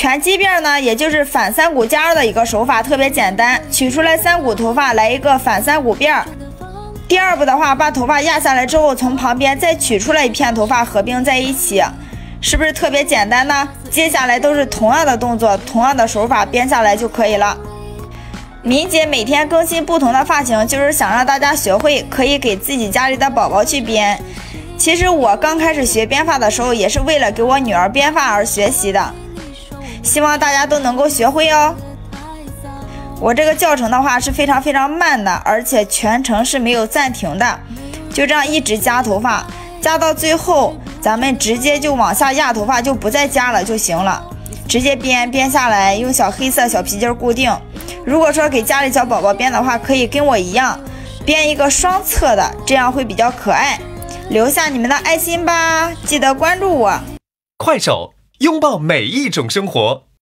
全畸辫呢，也就是反三股加二的一个手法，特别简单，取出来三股头发，来一个反三股辫。第二步的话，把头发压下来之后，从旁边再取出来一片头发，合并在一起，是不是特别简单呢？接下来都是同样的动作，同样的手法编下来就可以了。敏姐每天更新不同的发型，就是想让大家学会，可以给自己家里的宝宝去编。其实我刚开始学编发的时候，也是为了给我女儿编发而学习的。希望大家都能够学会哦。我这个教程的话是非常非常慢的，而且全程是没有暂停的，就这样一直夹头发，夹到最后，咱们直接就往下压头发，就不再夹了就行了，直接编编下来，用小黑色小皮筋固定。如果说给家里小宝宝编的话，可以跟我一样，编一个双侧的，这样会比较可爱。留下你们的爱心吧，记得关注我。快手，拥抱每一种生活。